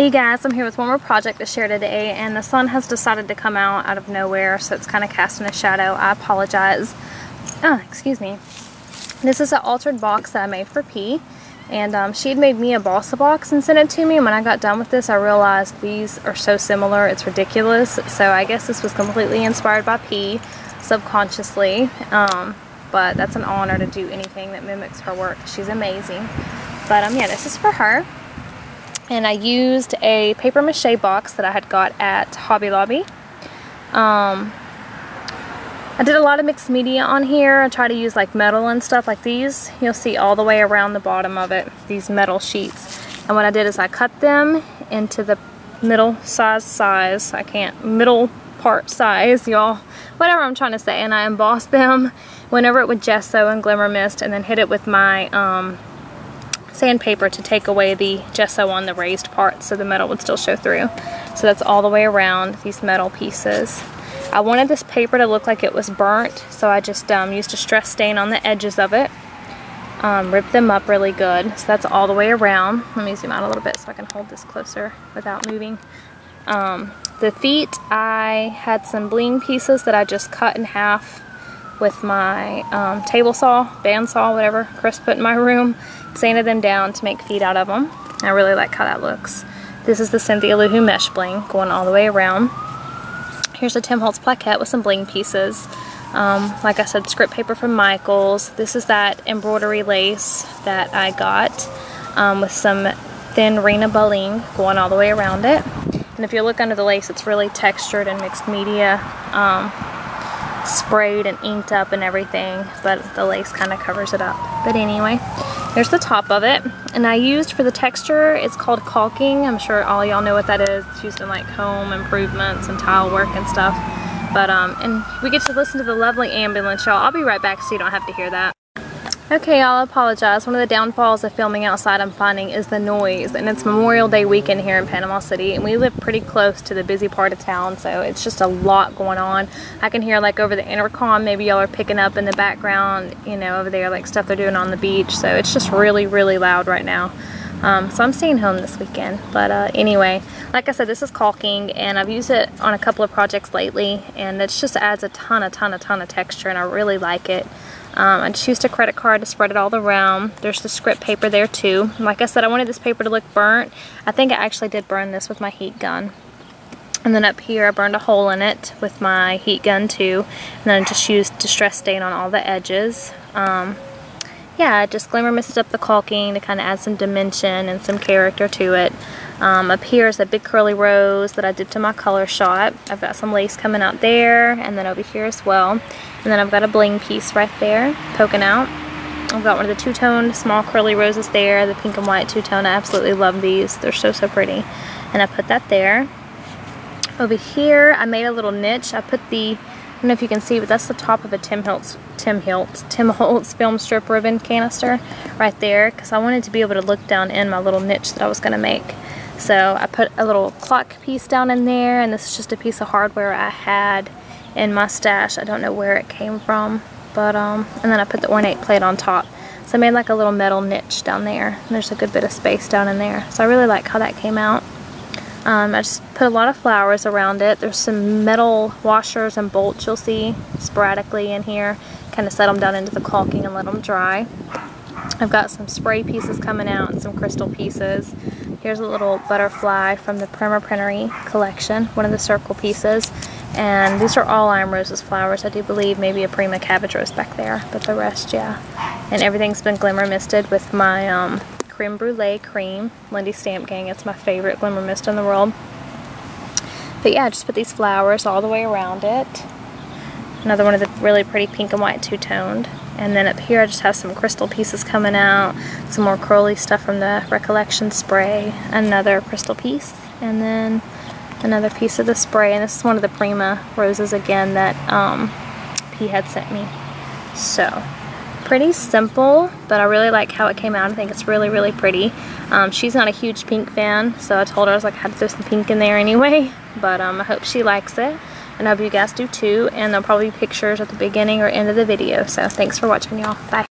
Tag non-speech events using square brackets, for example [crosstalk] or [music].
Hey guys, I'm here with one more project to share today and the sun has decided to come out out of nowhere so it's kind of casting a shadow. I apologize. Oh, excuse me. This is an altered box that I made for P and um, she had made me a balsa box and sent it to me and when I got done with this I realized these are so similar it's ridiculous so I guess this was completely inspired by P subconsciously um, but that's an honor to do anything that mimics her work. She's amazing. But um, yeah, this is for her and I used a paper mache box that I had got at Hobby Lobby. Um, I did a lot of mixed media on here. I try to use like metal and stuff like these. You'll see all the way around the bottom of it, these metal sheets. And what I did is I cut them into the middle size size. I can't, middle part size, y'all. Whatever I'm trying to say. And I embossed them, went over it with gesso and glimmer mist, and then hit it with my um, sandpaper to take away the gesso on the raised part so the metal would still show through. So that's all the way around these metal pieces. I wanted this paper to look like it was burnt, so I just um, used a stress stain on the edges of it. Um, ripped them up really good. So that's all the way around. Let me zoom out a little bit so I can hold this closer without moving. Um, the feet, I had some bling pieces that I just cut in half with my um, table saw, bandsaw, whatever Chris put in my room sanded them down to make feet out of them. I really like how that looks. This is the Cynthia Lou Who mesh bling going all the way around. Here's a Tim Holtz plaquette with some bling pieces. Um, like I said, script paper from Michaels. This is that embroidery lace that I got um, with some thin Rena Baling going all the way around it. And if you look under the lace, it's really textured and mixed media, um, sprayed and inked up and everything, but the lace kind of covers it up. But anyway, there's the top of it. And I used for the texture, it's called caulking. I'm sure all y'all know what that is. It's used in like home improvements and tile work and stuff. But, um, and we get to listen to the lovely ambulance, y'all. I'll be right back so you don't have to hear that. Okay, I'll apologize. One of the downfalls of filming outside I'm finding is the noise. And it's Memorial Day weekend here in Panama City. And we live pretty close to the busy part of town. So it's just a lot going on. I can hear like over the intercom, maybe y'all are picking up in the background, you know, over there, like stuff they're doing on the beach. So it's just really, really loud right now. Um, so I'm staying home this weekend. But uh, anyway, like I said, this is caulking and I've used it on a couple of projects lately and it just adds a ton, a ton, a ton of texture and I really like it. Um, I just used a credit card to spread it all around. There's the script paper there too. Like I said, I wanted this paper to look burnt. I think I actually did burn this with my heat gun. And then up here I burned a hole in it with my heat gun too. And then I just used distress stain on all the edges. Um, yeah, just glimmer misted up the caulking to kind of add some dimension and some character to it. Um, up here is a big curly rose that I did to my color shot. I've got some lace coming out there and then over here as well. And then I've got a bling piece right there poking out. I've got one of the two-toned small curly roses there, the pink and white two-tone. I absolutely love these. They're so, so pretty. And I put that there. Over here, I made a little niche. I put the, I don't know if you can see, but that's the top of a Tim Holtz, Tim Holtz, Tim Holtz film strip ribbon canister right there because I wanted to be able to look down in my little niche that I was going to make. So I put a little clock piece down in there and this is just a piece of hardware I had in my stash. I don't know where it came from. But, um, and then I put the ornate plate on top. So I made like a little metal niche down there. There's a good bit of space down in there. So I really like how that came out. Um, I just put a lot of flowers around it. There's some metal washers and bolts you'll see sporadically in here. Kind of set them down into the caulking and let them dry. I've got some spray pieces coming out and some crystal pieces. Here's a little butterfly from the Prima Printery collection, one of the circle pieces. And these are all Lime Roses flowers, I do believe. Maybe a Prima Cabbage Rose back there, but the rest, yeah. And everything's been glimmer misted with my um, creme brulee cream. Lindy Stamp Gang, it's my favorite glimmer mist in the world. But yeah, just put these flowers all the way around it. Another one of the really pretty pink and white two-toned. And then up here I just have some crystal pieces coming out, some more curly stuff from the Recollection spray, another crystal piece, and then another piece of the spray. And this is one of the Prima roses again that um, P had sent me. So, pretty simple, but I really like how it came out. I think it's really, really pretty. Um, she's not a huge pink fan, so I told her I was like, I had to throw some pink in there anyway. [laughs] But um, I hope she likes it and I hope you guys do too and there'll probably be pictures at the beginning or end of the video so thanks for watching y'all bye